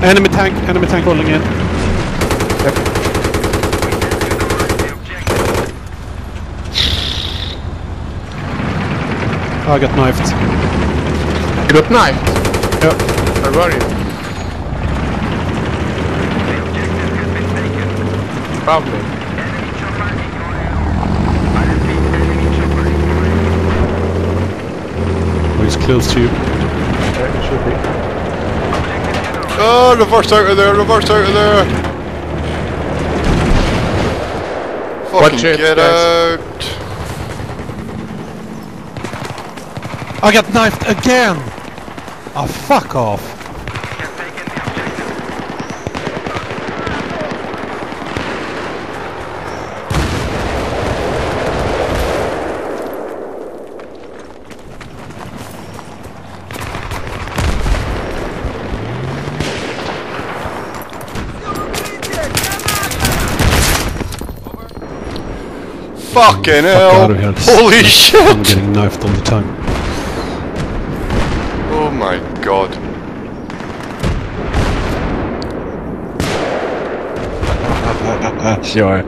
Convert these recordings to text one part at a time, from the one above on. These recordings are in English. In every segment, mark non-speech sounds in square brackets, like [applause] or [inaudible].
Enemy tank, enemy tank rolling in. Ah, I got knifed. You got knife? Yeah. Where were you? Probably. Oh, he's close to you. Yeah, should be. Oh, reverse out of there, reverse out of there! Fucking Watch it, get guys. out! I got knifed again! Oh, fuck off. Fucking Fuck hell! out of here. Holy I'm shit! getting knifed all the time. Oh my god. sure.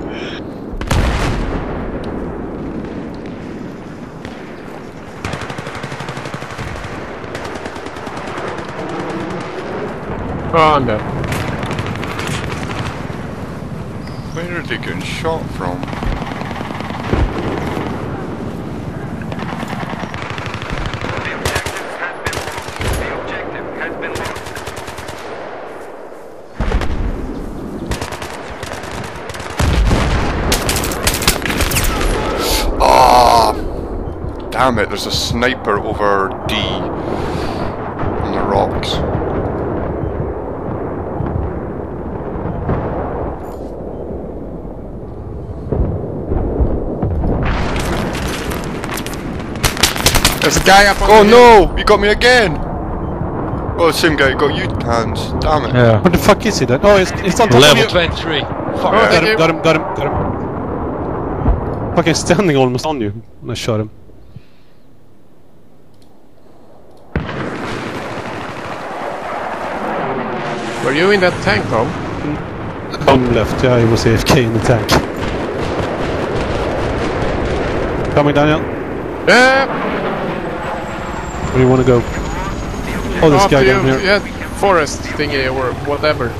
Oh, I'm dead. Where are they getting shot from? Ah! Damn it, there's a sniper over D on the rocks. There's a guy up on Oh the hill. no! You got me again! Oh, same guy got you, Hans. Damn it. Yeah. What the fuck is he then? Oh, it's, he's on top Level of you. 23. Fuck. Oh, Got him, you. got him, got him, got him. Fucking standing almost on you when I shot him. Were you in that tank, Tom? On left, yeah, he was AFK in the tank. Coming, Daniel. Yeah. Where do you want to go? Oh, this after guy down here. Yeah, forest thingy or whatever.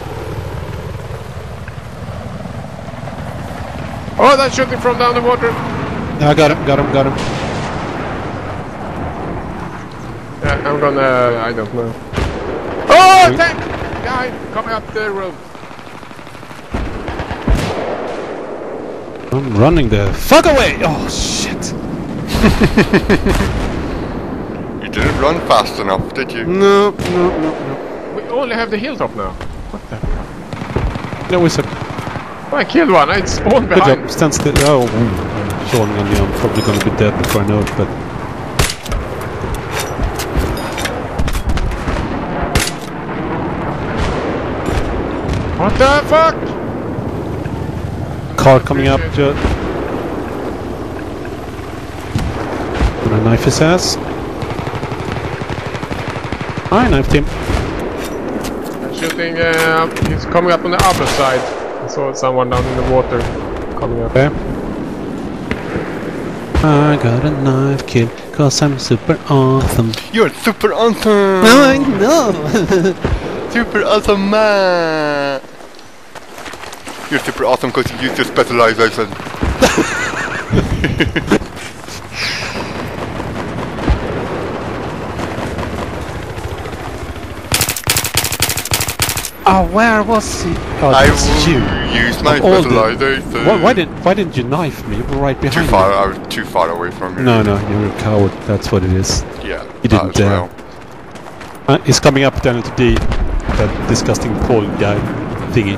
Oh, that's shooting from down the water. Yeah, I got him, got him, got him. Yeah, I'm gonna. I don't know. Oh, tank! Guy coming up the road. I'm running the fuck away! Oh, shit! [laughs] You didn't run fast enough, did you? No, no, no, no. We only have the hilltop now. What the fuck? No, wizard. Oh, I killed one. I spawned Good job. Stand still. Oh, mm. Sean on me. I'm probably gonna be dead before I know it, but. What the fuck? Car coming up. Ju- Gonna knife his ass. I knifed him. I'm shooting. Uh, he's coming up on the other side. I saw someone down in the water coming up. Okay. I got a knife kill, cause I'm super awesome. You're super awesome! No, I know! [laughs] Super awesome man! You're super awesome because you use your specialization. oh, [laughs] where was he? Oh, I you. use my Of all the- specialization. Why, why, did, why didn't you knife me? You were right Too far, me. I was too far away from you. No, no, you're a coward. That's what it is. Yeah, You didn't dare. well. Uh, he's coming up down into D. That disgusting Paul guy thingy.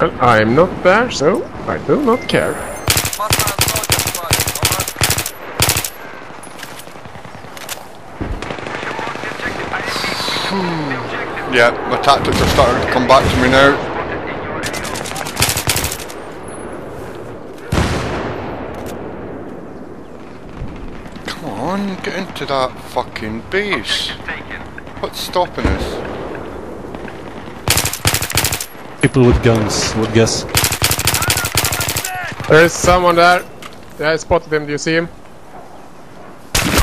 Well, I'm not there, so I do not care. Yeah, my tactics are starting to come back to me now. On, get into that fucking base. What's stopping us? People with guns, would guess. There is someone there. Yeah, I spotted him. Do you see him?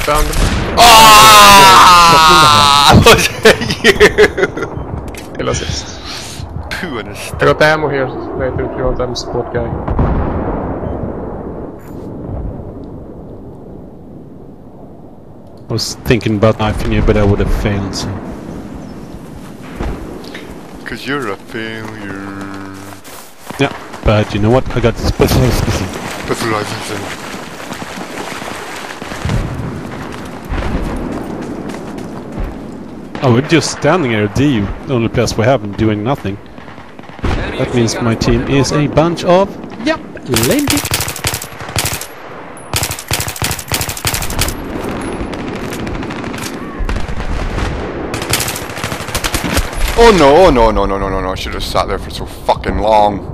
Found Down. Ah! Was [laughs] it you? lost it. Poo in his I got ammo here later if you want. I'm support guy. I was thinking about knifing you, but I would have failed, so. Cause you're a failure. Yeah, but you know what? I got specialized skill. Specialization. Oh, we're just standing here, D, the only place we have, and doing nothing. That means my team is a bunch of... Yep, lame Oh no, oh no, no, no, no, no, no. I should have sat there for so fucking long.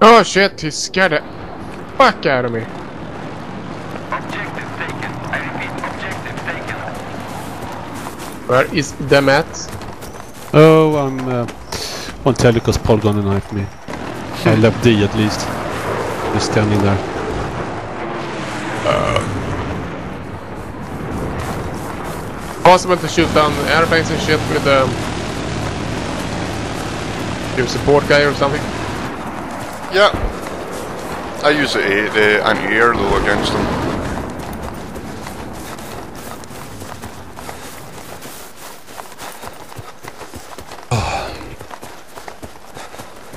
Oh shit, he scared it. fuck out of me. Objective taken. I repeat, objective taken. Where is the mat? Oh, I'm... Uh, won't tell you because Paul gonna knife me. I left D at least. Just standing there. Possible to shoot down airplanes and shit with um, your support guy or something. Yeah. I use the, a- the anti-air though against them.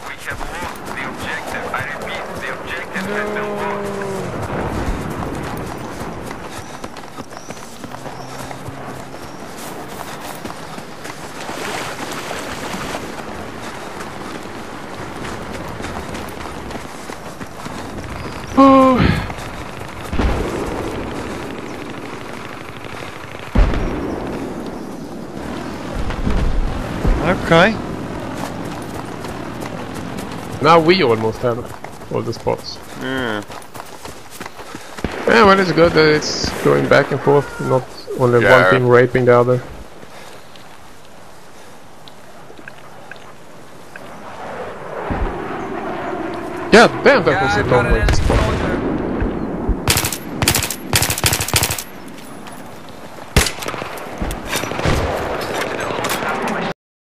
We have lost the objective. I repeat, the objective has been lost. Oh. Okay. Now we almost have all the spots. Yeah. Yeah, well, it's good that it's going back and forth, not only Yeah. one team raping the other. Yeah, damn, that was a long way to spot.